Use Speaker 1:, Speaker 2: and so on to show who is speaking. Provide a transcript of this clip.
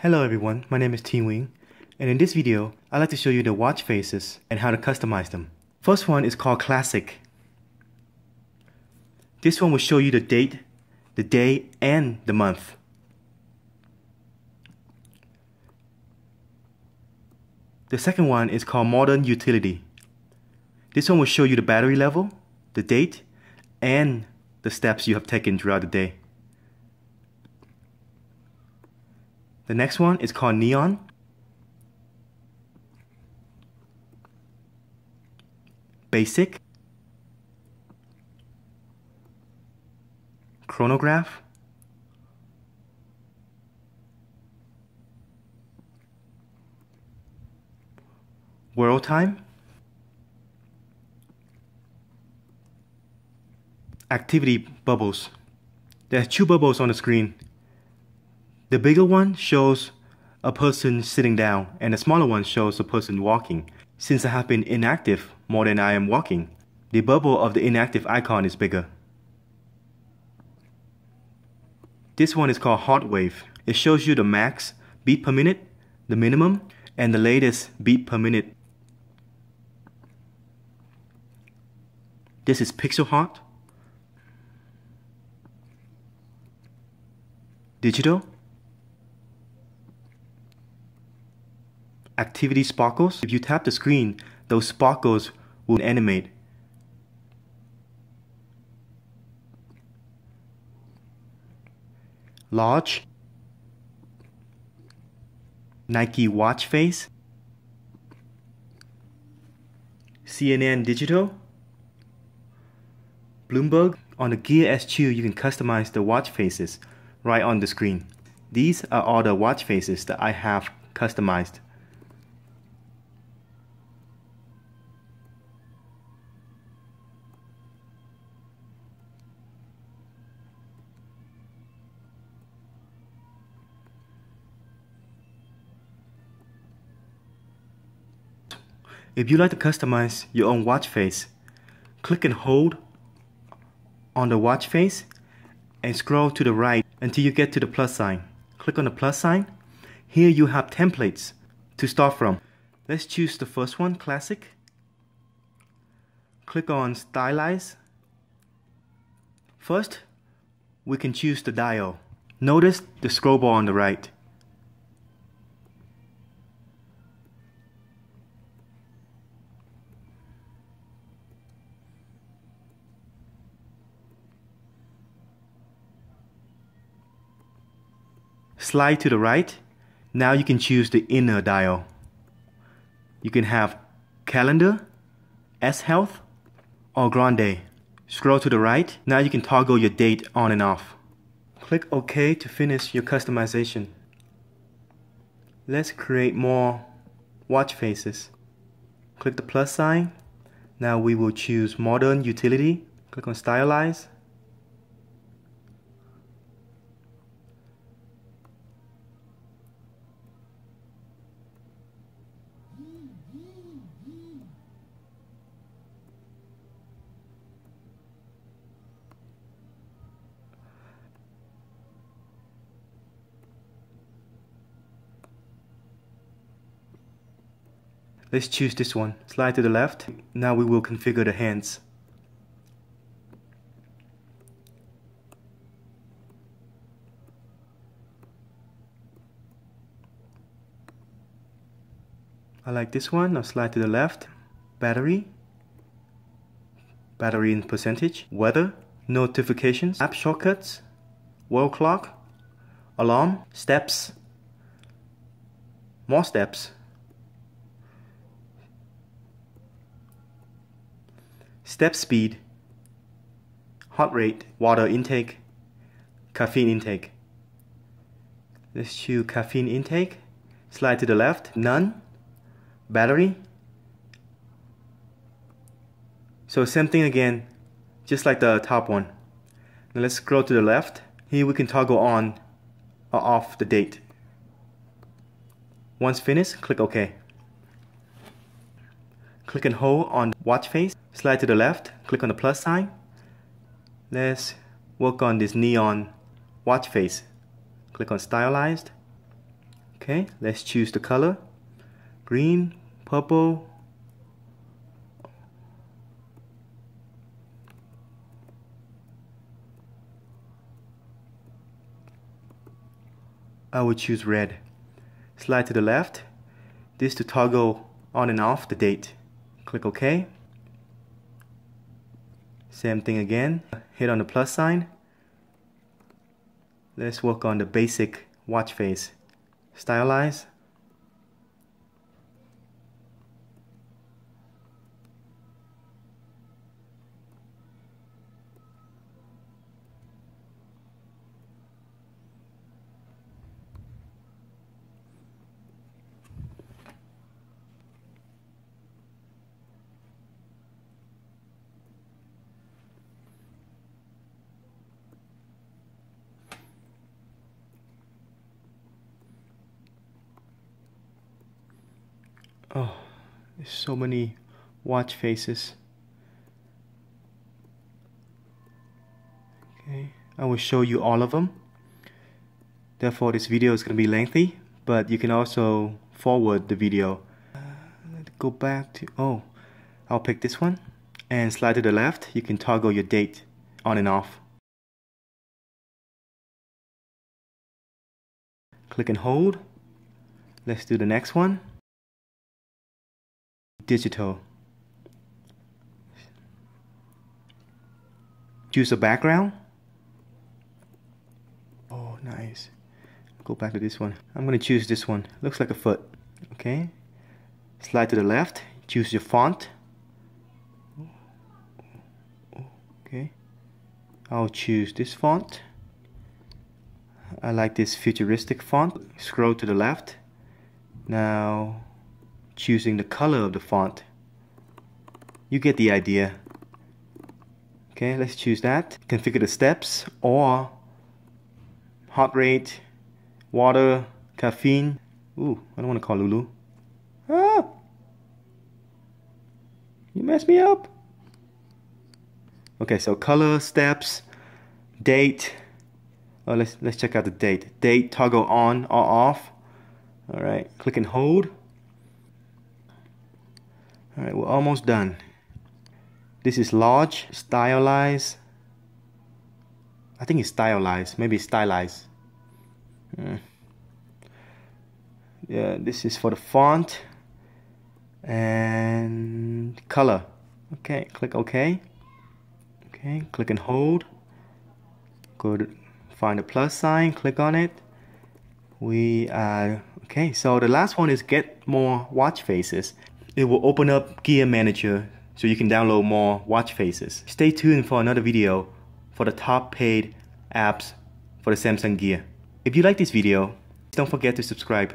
Speaker 1: Hello everyone, my name is TeeWin, and in this video, I'd like to show you the watch faces and how to customize them. First one is called Classic. This one will show you the date, the day, and the month. The second one is called Modern Utility. This one will show you the battery level, the date, and the steps you have taken throughout the day. The next one is called Neon. Basic. Chronograph. World time. Activity bubbles. There's two bubbles on the screen. The bigger one shows a person sitting down and the smaller one shows a person walking. Since I have been inactive more than I am walking, the bubble of the inactive icon is bigger. This one is called Heart Wave. It shows you the max beat per minute, the minimum, and the latest beat per minute. This is Pixel Heart. Digital. Activity sparkles. If you tap the screen, those sparkles will animate. Large Nike watch face CNN Digital Bloomberg on the Gear S2 you can customize the watch faces right on the screen. These are all the watch faces that I have customized. If you like to customize your own watch face, click and hold on the watch face and scroll to the right until you get to the plus sign. Click on the plus sign. Here you have templates to start from. Let's choose the first one, Classic. Click on Stylize. First, we can choose the dial. Notice the scroll bar on the right. Slide to the right. Now you can choose the inner dial. You can have calendar, S Health, or Grande. Scroll to the right. Now you can toggle your date on and off. Click OK to finish your customization. Let's create more watch faces. Click the plus sign. Now we will choose Modern Utility. Click on Stylize. Let's choose this one. Slide to the left. Now we will configure the hands. I like this one. Now slide to the left. Battery. Battery in percentage. Weather. Notifications. App shortcuts. World clock. Alarm. Steps. More steps. Step speed, heart rate, water intake, caffeine intake. Let's choose caffeine intake. Slide to the left, none. Battery. So same thing again, just like the top one. Now let's scroll to the left. Here we can toggle on or off the date. Once finished, click OK. Click and hold on watch face. Slide to the left, click on the plus sign. Let's work on this neon watch face. Click on stylized. Okay, let's choose the color. Green, purple. I will choose red. Slide to the left. This to toggle on and off the date. Click OK. Same thing again. Hit on the plus sign. Let's work on the basic watch face. Stylize. Oh, there's so many watch faces. Okay, I will show you all of them. Therefore, this video is going to be lengthy, but you can also forward the video. Uh, let's go back to, oh, I'll pick this one and slide to the left. You can toggle your date on and off. Click and hold. Let's do the next one digital. Choose a background. Oh, nice. Go back to this one. I'm gonna choose this one. Looks like a foot. Okay. Slide to the left. Choose your font. Okay. I'll choose this font. I like this futuristic font. Scroll to the left. Now choosing the color of the font. You get the idea. Okay, let's choose that. Configure the steps or heart rate, water, caffeine. Ooh, I don't want to call Lulu. Ah! You messed me up. Okay, so color, steps, date. Oh, let's let's check out the date. Date toggle on or off. All right, click and hold. All right, we're almost done. This is large, stylized I think it's stylized maybe stylized Hmm. Yeah, this is for the font and color. Okay, click OK. Okay, click and hold. Go to find the plus sign, click on it. We are, okay, so the last one is get more watch faces it will open up Gear Manager so you can download more watch faces. Stay tuned for another video for the top paid apps for the Samsung Gear. If you like this video, don't forget to subscribe.